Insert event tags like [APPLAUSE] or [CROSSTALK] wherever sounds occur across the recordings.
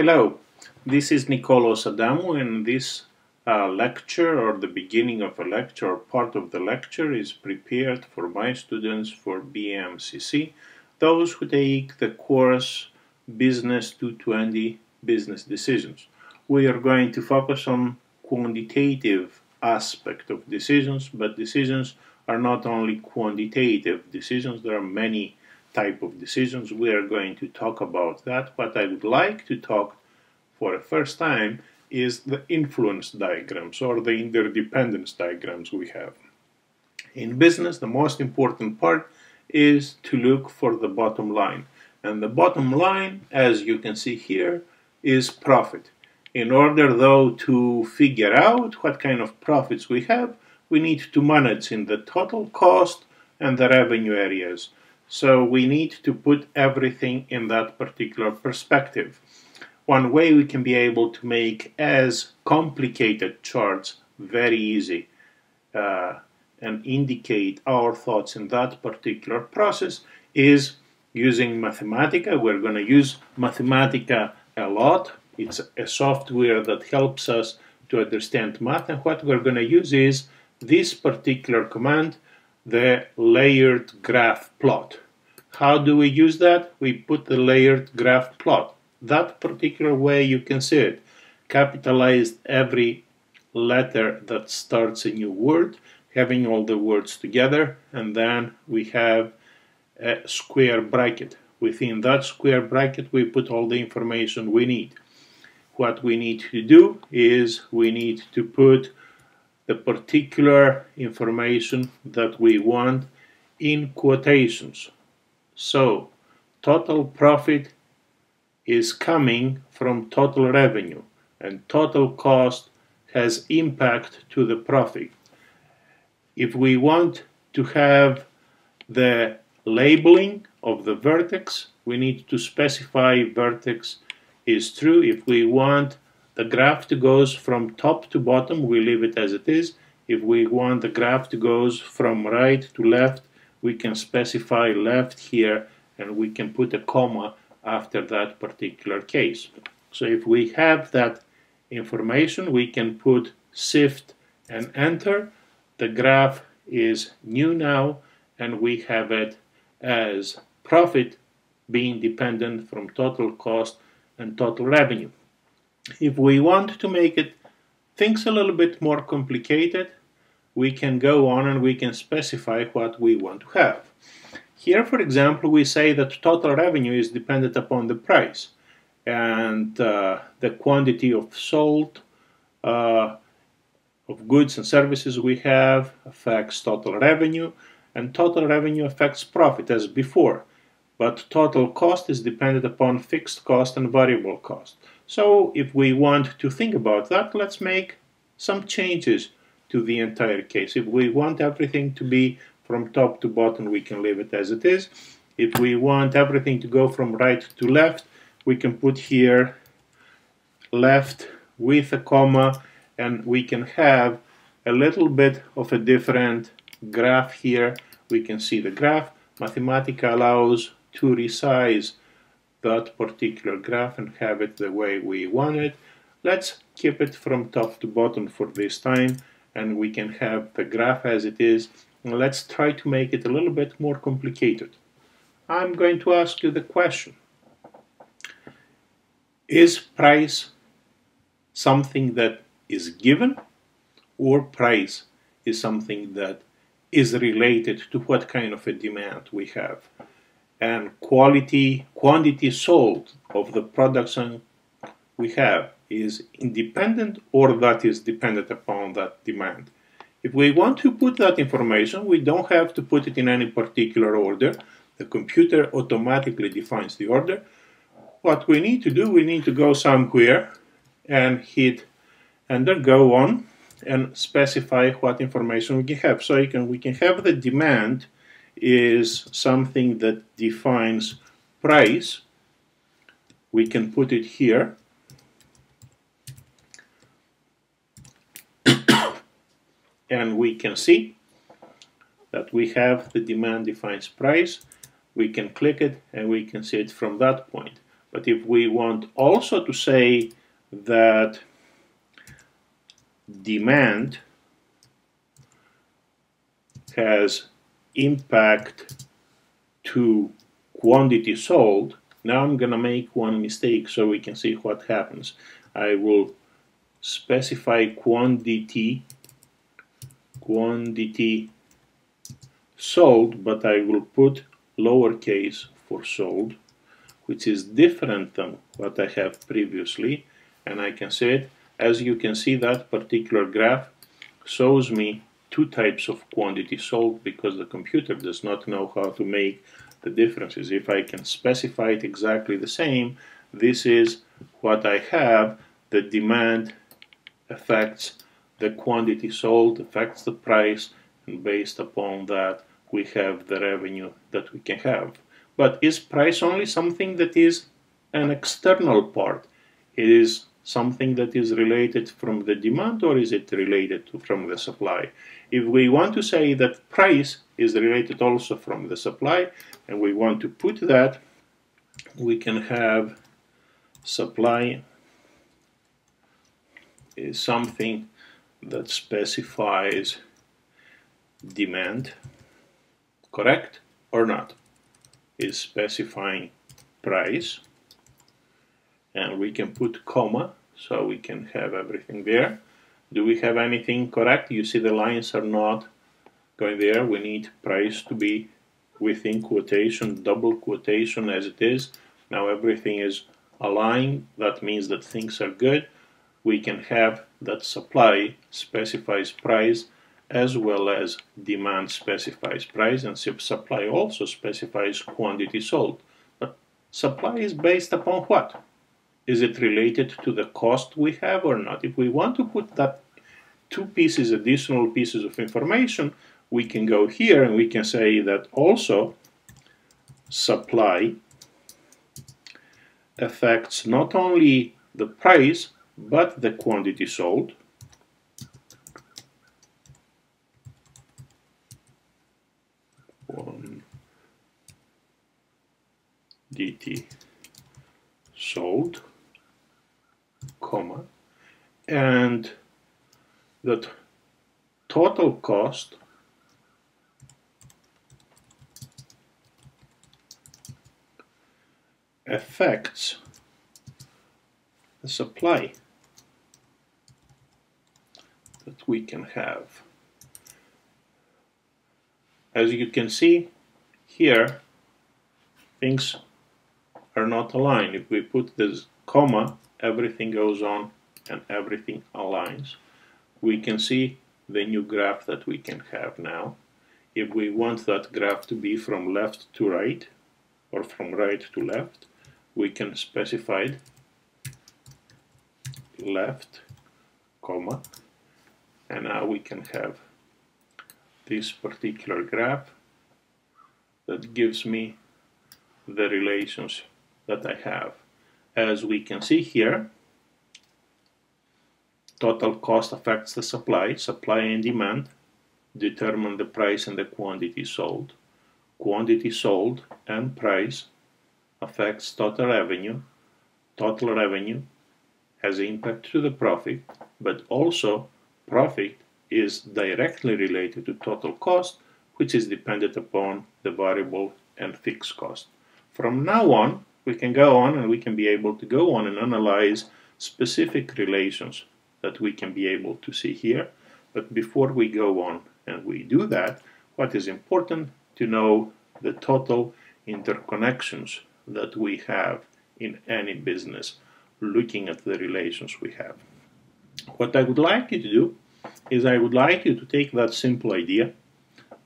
Hello, this is Nikolaos Adamou and this uh, lecture or the beginning of a lecture or part of the lecture is prepared for my students for BMCC, those who take the course Business 220 Business Decisions. We are going to focus on quantitative aspect of decisions, but decisions are not only quantitative decisions, there are many type of decisions. We are going to talk about that. What I would like to talk for the first time is the influence diagrams or the interdependence diagrams we have. In business, the most important part is to look for the bottom line. And the bottom line, as you can see here, is profit. In order, though, to figure out what kind of profits we have, we need to manage in the total cost and the revenue areas. So we need to put everything in that particular perspective. One way we can be able to make as complicated charts very easy uh, and indicate our thoughts in that particular process is using Mathematica. We're going to use Mathematica a lot. It's a software that helps us to understand math and what we're going to use is this particular command the layered graph plot. How do we use that? We put the layered graph plot. That particular way you can see it. Capitalized every letter that starts a new word, having all the words together, and then we have a square bracket. Within that square bracket, we put all the information we need. What we need to do is we need to put the particular information that we want in quotations. So, total profit is coming from total revenue and total cost has impact to the profit. If we want to have the labeling of the vertex, we need to specify vertex is true. If we want the graph to goes from top to bottom, we leave it as it is. If we want the graph to goes from right to left, we can specify left here and we can put a comma after that particular case. So if we have that information, we can put shift and enter. The graph is new now and we have it as profit being dependent from total cost and total revenue. If we want to make it things a little bit more complicated, we can go on and we can specify what we want to have. Here, for example, we say that total revenue is dependent upon the price and uh, the quantity of sold uh, of goods and services we have affects total revenue and total revenue affects profit as before but total cost is dependent upon fixed cost and variable cost. So if we want to think about that, let's make some changes to the entire case. If we want everything to be from top to bottom, we can leave it as it is. If we want everything to go from right to left, we can put here left with a comma and we can have a little bit of a different graph here. We can see the graph. Mathematica allows to resize that particular graph and have it the way we want it. Let's keep it from top to bottom for this time and we can have the graph as it is. let's try to make it a little bit more complicated. I'm going to ask you the question. Is price something that is given or price is something that is related to what kind of a demand we have? And quality quantity sold of the production we have is independent or that is dependent upon that demand. If we want to put that information, we don't have to put it in any particular order. The computer automatically defines the order. What we need to do, we need to go somewhere and hit enter, go on, and specify what information we can have. So can, we can have the demand is something that defines price. We can put it here. [COUGHS] and we can see that we have the demand defines price. We can click it and we can see it from that point. But if we want also to say that demand has impact to quantity sold, now I'm going to make one mistake so we can see what happens. I will specify quantity quantity sold, but I will put lowercase for sold, which is different than what I have previously. And I can say it, as you can see, that particular graph shows me two types of quantity sold because the computer does not know how to make the differences. If I can specify it exactly the same, this is what I have, the demand affects the quantity sold, affects the price, and based upon that we have the revenue that we can have. But is price only something that is an external part? It is something that is related from the demand or is it related to, from the supply? If we want to say that price is related also from the supply and we want to put that, we can have supply is something that specifies demand, correct or not? Is specifying price and we can put comma so we can have everything there. Do we have anything correct? You see the lines are not going there. We need price to be within quotation, double quotation as it is. Now everything is aligned. That means that things are good. We can have that supply specifies price as well as demand specifies price and supply also specifies quantity sold. But supply is based upon what? Is it related to the cost we have or not? If we want to put that two pieces, additional pieces of information, we can go here and we can say that also supply affects not only the price but the quantity sold. One dt sold comma, and that total cost affects the supply that we can have. As you can see here, things are not aligned. If we put this comma everything goes on and everything aligns. We can see the new graph that we can have now. If we want that graph to be from left to right or from right to left, we can specify it left, comma, and now we can have this particular graph that gives me the relations that I have as we can see here, total cost affects the supply, supply and demand determine the price and the quantity sold. Quantity sold and price affects total revenue. Total revenue has impact to the profit, but also profit is directly related to total cost, which is dependent upon the variable and fixed cost. From now on, we can go on and we can be able to go on and analyze specific relations that we can be able to see here. But before we go on and we do that, what is important to know the total interconnections that we have in any business looking at the relations we have. What I would like you to do is I would like you to take that simple idea,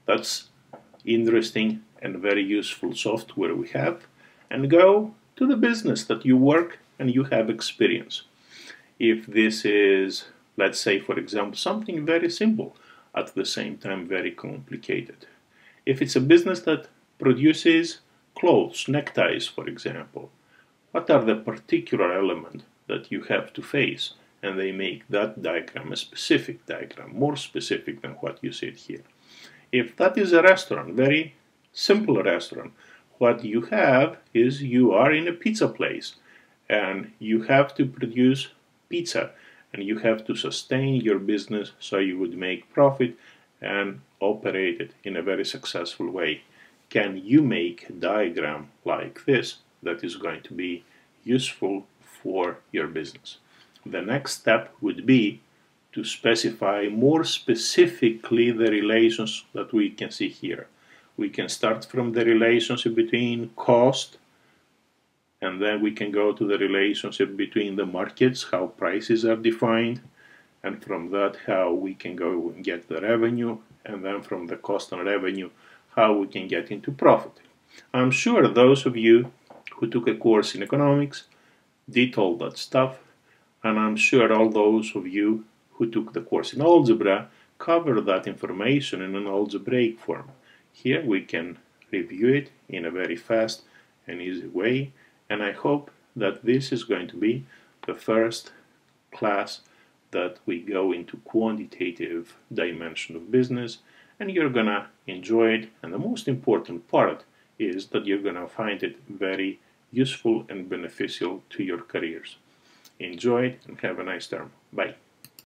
that's interesting and very useful software we have, and go to the business that you work and you have experience. If this is, let's say, for example, something very simple, at the same time very complicated. If it's a business that produces clothes, neckties, for example, what are the particular elements that you have to face? And they make that diagram a specific diagram, more specific than what you see here. If that is a restaurant, very simple restaurant, what you have is you are in a pizza place and you have to produce pizza and you have to sustain your business so you would make profit and operate it in a very successful way. Can you make a diagram like this that is going to be useful for your business? The next step would be to specify more specifically the relations that we can see here. We can start from the relationship between cost and then we can go to the relationship between the markets, how prices are defined, and from that how we can go and get the revenue, and then from the cost and revenue how we can get into profit. I'm sure those of you who took a course in economics did all that stuff, and I'm sure all those of you who took the course in algebra cover that information in an algebraic form. Here we can review it in a very fast and easy way and I hope that this is going to be the first class that we go into quantitative dimension of business and you're gonna enjoy it and the most important part is that you're gonna find it very useful and beneficial to your careers. Enjoy it and have a nice term. Bye.